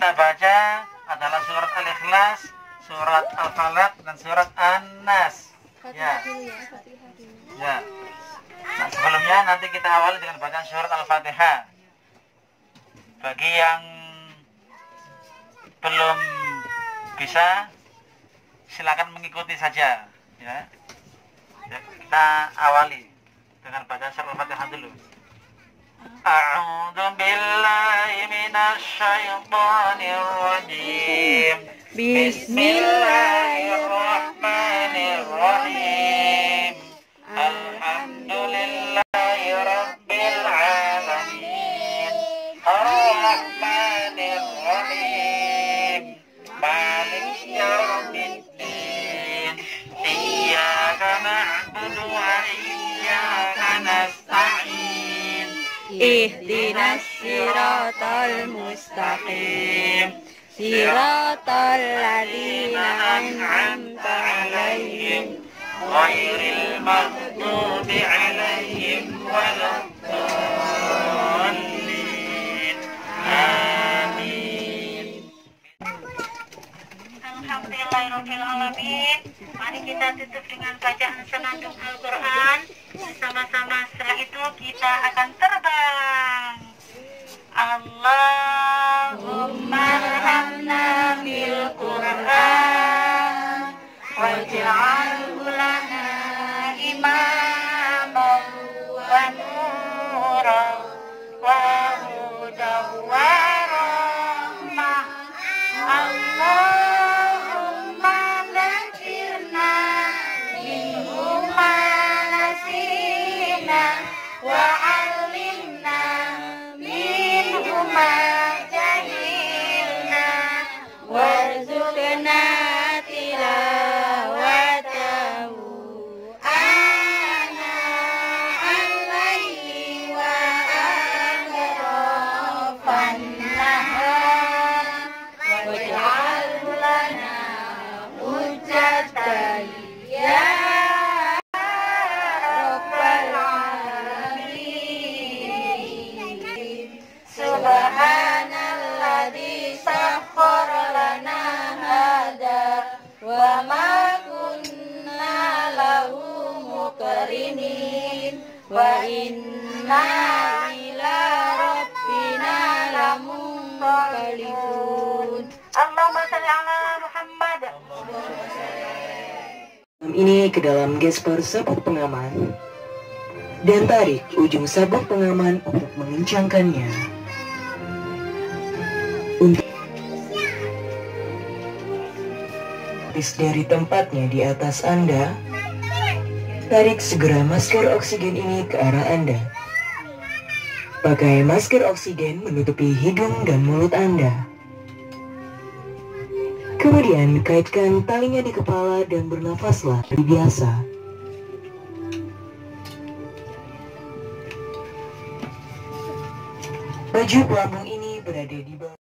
kita baca adalah surat Al-Ikhlas, surat Al-Falaq dan surat An-Nas. Ya. Ya. Nah, sebelumnya nanti kita awali dengan bacaan surat Al-Fatihah. Bagi yang belum bisa silakan mengikuti saja ya. ya kita awali dengan bacaan surat Al-Fatihah dulu. A'udzu billahi Bismillahirrahmanirrahim. Bismillahirrahmanirrahim. Alhamdulillahi Alamin. Ihdinas siratal mustaqim Siratal ladina an'amta alaihim wa'iril maghdubi alaihim Waladdallin Amin Alhamdulillahirrahmanirrahim. Mari kita tutup dengan bacaan senandung Al-Qur'an. Sama-sama setelah itu kita akan terbang Allahumma arhamna bil Qur'an waj'alhu lana imaman wa nuran wa hudan wa rahmah Allahumma nadirna minhum ma wa man. Ini ke dalam gesper sabuk pengaman dan tarik ujung sabuk pengaman untuk mengencangkannya. Untuk dari tempatnya di atas Anda, tarik segera masker oksigen ini ke arah Anda. Pakai masker oksigen menutupi hidung dan mulut Anda. Kemudian kaitkan talinya di kepala dan bernafaslah seperti biasa. Baju pelampung ini berada di bawah.